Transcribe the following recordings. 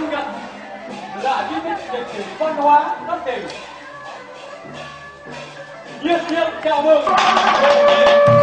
công nhận. Là di tích lịch sử văn hóa đất tỉnh nhiệt liệt chào mừng.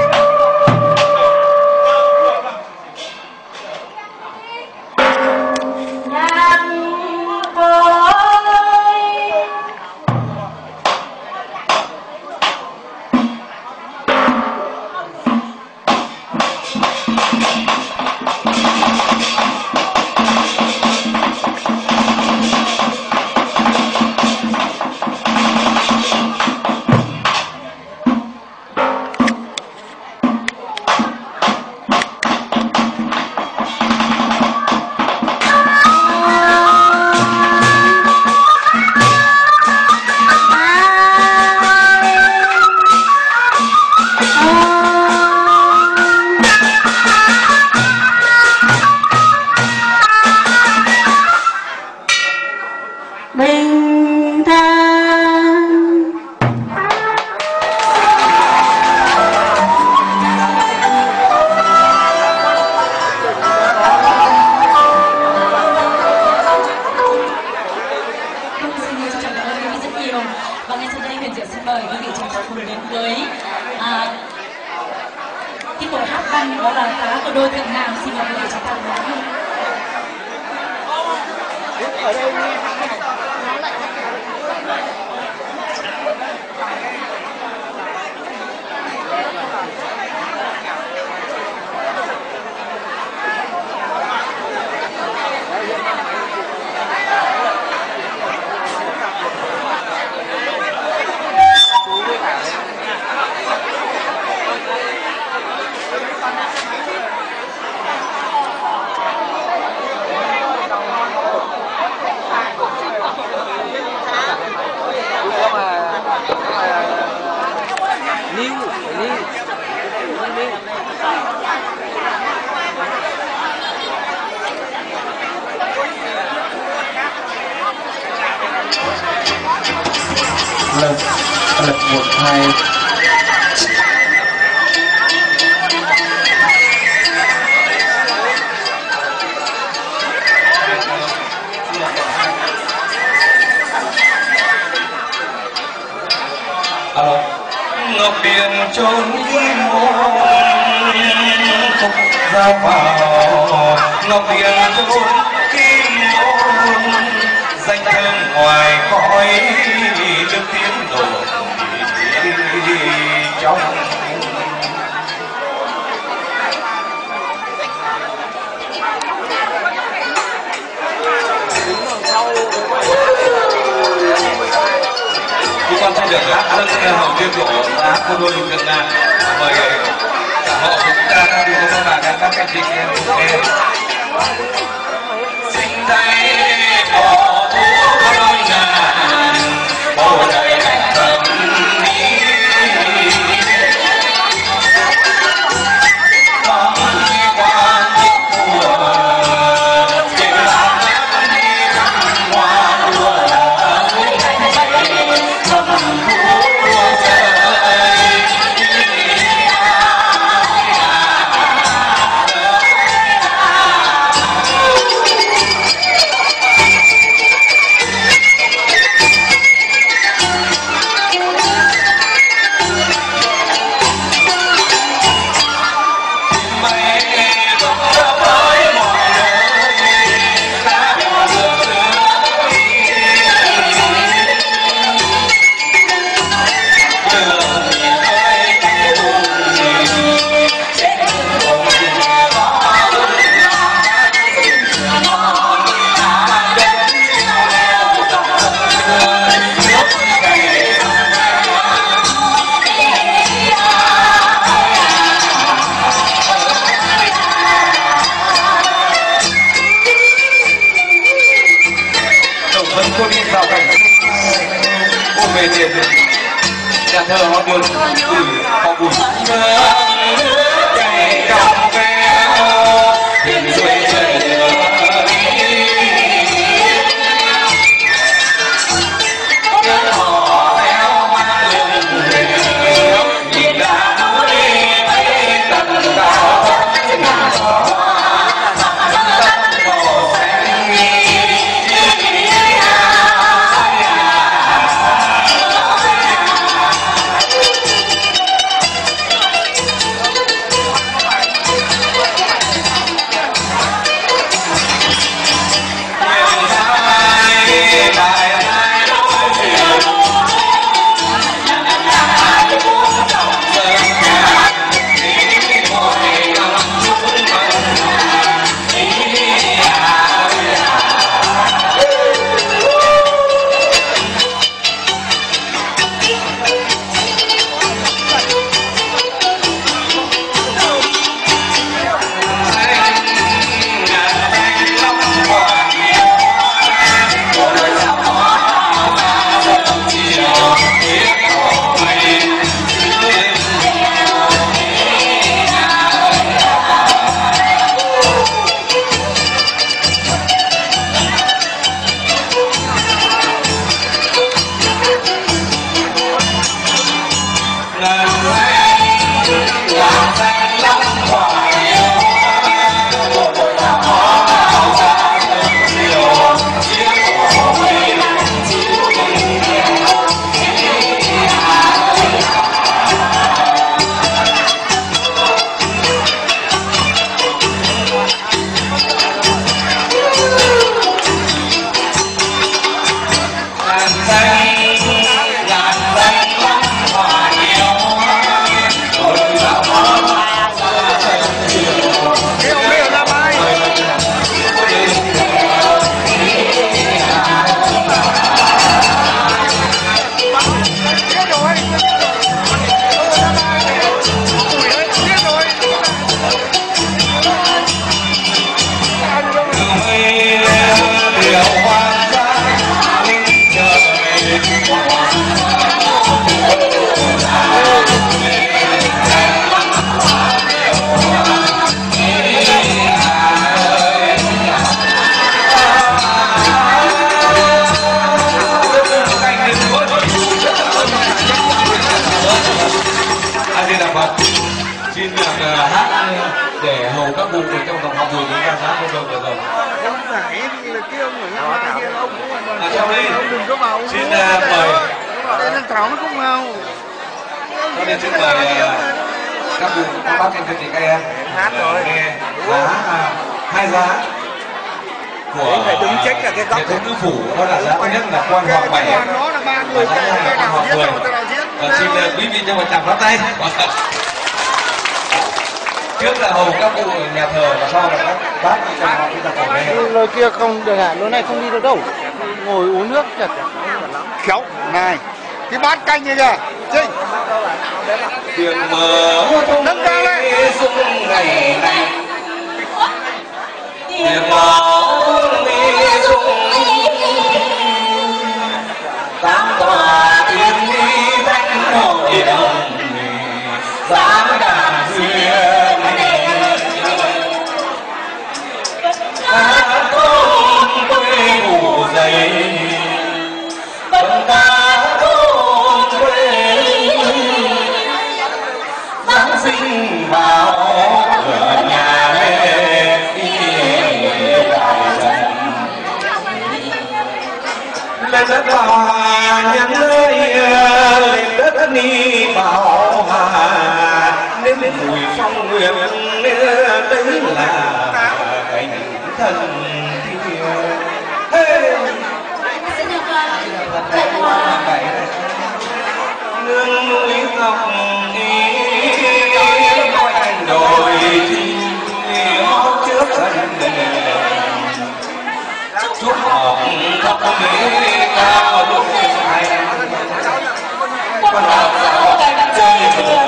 lực lực một, hai. Ngọc biển trốn đi môn phục ra vào. Ngọc biển trốn ngoài cõi trước tiếng đồn trong chúng con sẽ được hát lân hầu tiên lộ hát cô đôi lục việt nam. Mời cả họ chúng ta đang đi các bạn các anh chị em cùng em. 태어나면 하고 싶네 các cụ các bác anh chị các em. Hát rồi. Nghe. Giá hai giá. Của phải đứng trách là cái góc hệ thống tứ phủ đó là giá thứ nhất là quan hoàng bảy. nó là ba người giá hai là quan hoàng mười. và xin quý vị cho một tràng pháo tay. Trước là hầu các cụ ở nhà thờ và sau là các bác trong họ chúng ta cùng nghe lối kia không được hả? Lối này không đi được đâu. Ngồi uống nước chật khéo này. Cái bát canh như kìa. Trinh tiếng mơ nâng cao lên. Tiếng mơ rất đất hòa nhân ơi lên đất ni bảo hà đến mùi phong nguyện đấy là cảnh thần nương núi ngọc quanh đồi máu trước sân chúc họ khắp mỹ 哎呀我不服气哎呀